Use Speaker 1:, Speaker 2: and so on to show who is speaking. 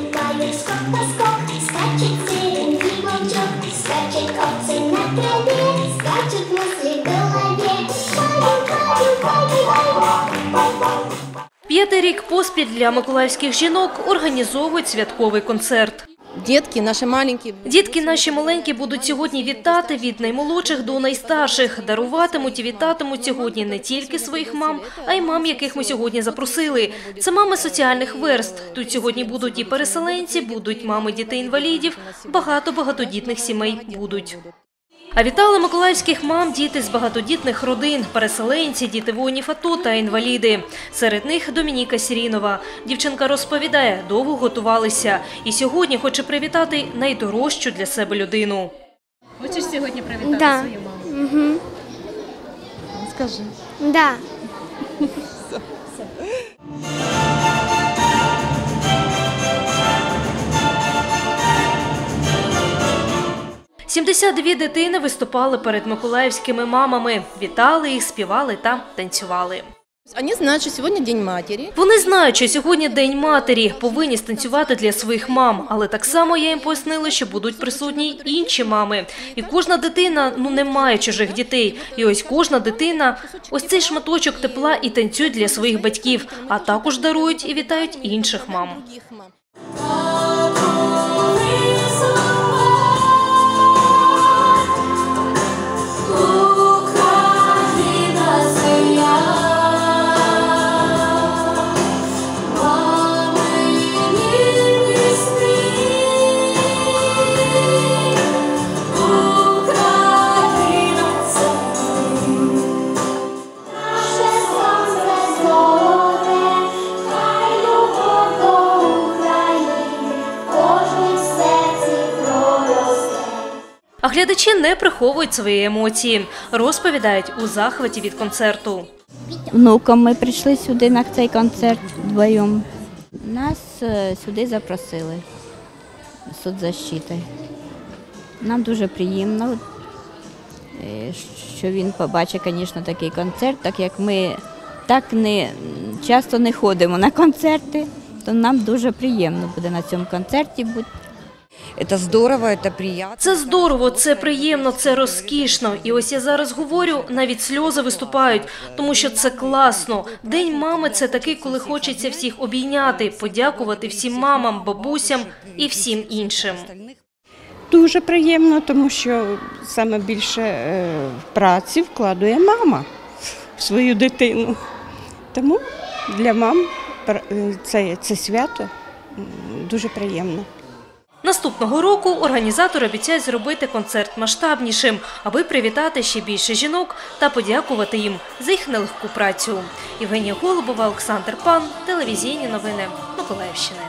Speaker 1: мають скок та скок.
Speaker 2: П'ятий рік поспіль для миколаївських жінок організовують святковий концерт.
Speaker 3: Детки наші маленькі
Speaker 2: Дітки наші маленькі будуть сьогодні вітати від наймолодших до найстарших. Даруватимуть і вітатимуть сьогодні не тільки своїх мам, а й мам, яких ми сьогодні запросили. Це мами соціальних верств. Тут сьогодні будуть і переселенці, будуть мами дітей-інвалідів, багато багатодітних сімей будуть. А вітали миколаївських мам діти з багатодітних родин, переселенці, діти воїнів АТО та інваліди. Серед них Домініка Сірінова. Дівчинка розповідає, довго готувалися і сьогодні хоче привітати найдорожчу для себе людину.
Speaker 4: Хочеш сьогодні привітати
Speaker 5: Да.
Speaker 4: свою маму?
Speaker 3: Скажи.
Speaker 5: Да.
Speaker 2: 72 дитини виступали перед миколаївськими мамами, вітали їх, співали та танцювали.
Speaker 3: Они знают, что сегодня День матери.
Speaker 2: Вони знають, що сьогодні День матері, повинні станцювати для своїх мам. Але так само я їм пояснила, що будуть присутні й інші мами. І кожна дитина ну не має чужих дітей. І ось кожна дитина ось цей шматочок тепла і танцюють для своїх батьків, а також дарують і вітають інших мам. А глядачі не приховують свої емоції, розповідають у захваті від концерту.
Speaker 6: внуком ми прийшли сюди на цей концерт вдвоєм. Нас е, сюди запросили соцзащити. Нам дуже приємно, е, що він побачить, звісно, такий концерт, так як ми так не часто не ходимо на концерти, то нам дуже приємно буде на цьому концерті бути.
Speaker 7: Это здорово, это приятно.
Speaker 2: Це здорово, це приємно, це розкішно. І ось я зараз говорю, навіть сльози виступають, тому що це класно. День мами це такий, коли хочеться всіх обійняти, подякувати всім мамам, бабусям і всім іншим.
Speaker 8: Дуже приємно, тому що саме більше е, праці вкладує мама в свою дитину. Тому для мам е, це, це свято дуже приємно.
Speaker 2: Наступного року організатори обіцяють зробити концерт масштабнішим, аби привітати ще більше жінок та подякувати їм за їх нелегку працю. Євгенія Голубова, Олександр Пан, телевізійні новини Миколаївщини.